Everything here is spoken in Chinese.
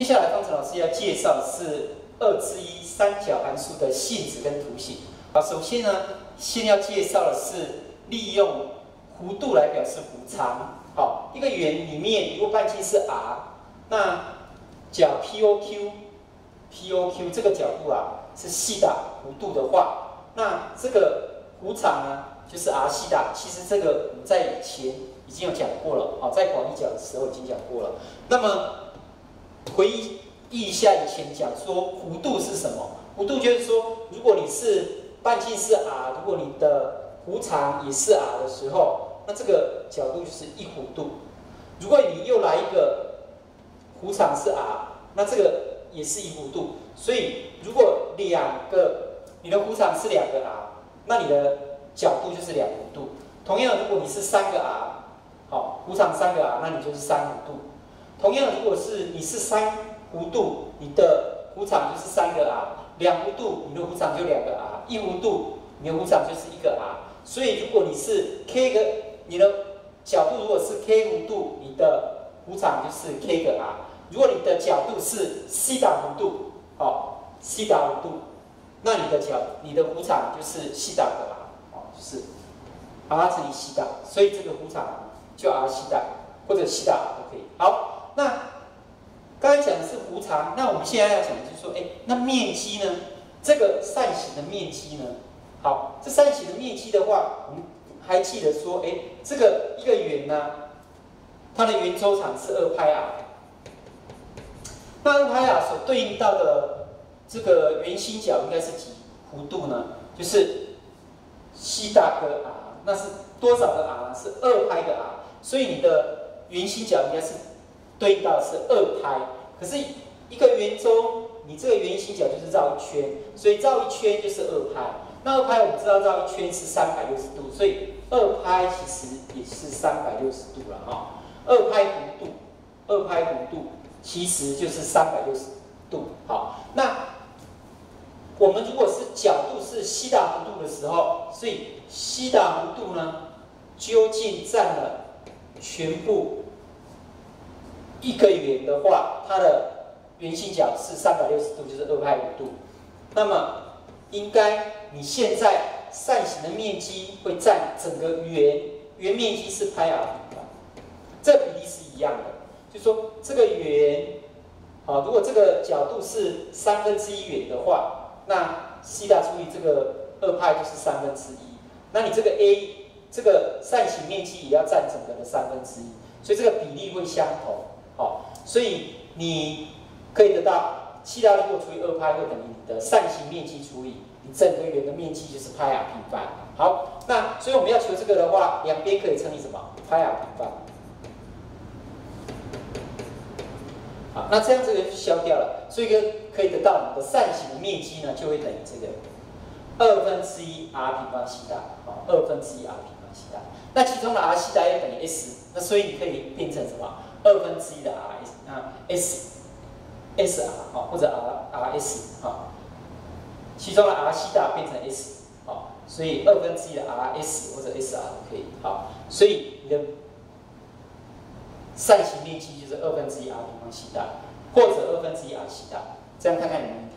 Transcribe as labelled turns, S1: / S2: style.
S1: 接下来方程老师要介绍的是二之一三角函数的性质跟图形。好，首先呢，先要介绍的是利用弧度来表示弧长。好，一个圆里面如果半径是 r，那角 POQ，POQ 这个角度啊是西塔弧度的话，那这个弧长呢就是 r 西塔。其实这个我们在以前已经有讲过了，好，在广义角的时候已经讲过了。那么回忆一下以前讲说弧度是什么？弧度就是说，如果你是半径是 r，如果你的弧长也是 r 的时候。那这个角度就是一弧度。如果你又来一个弧长是 r，那这个也是一弧度。所以如果两个你的弧长是两个 r，那你的角度就是两弧度。同样，如果你是三个 r，好，弧长三个 r，那你就是三弧度。同样，如果是你是三弧度，你的弧长就是三个 r，两弧度你的弧长就两个 r，一弧度你的弧长就是一个 r。所以如果你是 k 个你的角度如果是 k 弧度，你的弧长就是 k 个 r。如果你的角度是西塔弧度，好，西塔弧度，那你的角，你的弧长就是西塔个 r，好，就是 r 乘以西塔，所以这个弧长就 r 西塔或者西塔都可以。好，那刚才讲的是弧长，那我们现在要讲的就是说，哎，那面积呢？这个扇形的面积呢？好，这扇形的面积的话，我们。还记得说，哎，这个一个圆呢，它的圆周长是二派 r。那二派 r 所对应到的这个圆心角应该是几弧度呢？就是西大个 r，那是多少个 r？是二派的 r。所以你的圆心角应该是对应到是二拍。可是一个圆周，你这个圆形角就是绕一圈，所以绕一圈就是二拍。那二拍我们知道绕一圈是三百六十度，所以。二拍其实也是三百六十度了哈，二拍弧度，二拍弧度其实就是三百六十度。好，那我们如果是角度是西塔弧度的时候，所以西塔弧度呢，究竟占了全部一个圆的话，它的圆心角是三百六十度，就是二派弧度。那么应该你现在。扇形的面积会占整个圆，圆面积是派 r 平方，这比例是一样的。就说这个圆，好，如果这个角度是三分之一圆的话，那西塔除以这个二派就是三分之一。那你这个 a 这个扇形面积也要占整个的三分之一，所以这个比例会相同。好，所以你可以得到西塔如果除以二派，会等于你的扇形面积除以你。整个圆的面积就是派 r 平方。好，那所以我们要求这个的话，两边可以乘以什么？派 r 平方。好，那这样这个就消掉了，所以可可以得到我们的扇形的面积呢，就会等于这个二分之一 r 平方西塔。好，二分之一 r 平方西塔。那其中的 r 西塔也等于 s，那所以你可以变成什么？二分之一的 r s 啊 s s r 好，或者 r r s 啊。其中的 r 西大变成 s，好，所以二分之一的 r s 或者 s r 都可以，好，所以你的扇形面积就是二分之一 r 平方西大，或者二分之一 r 西大，这样看看有没有问题。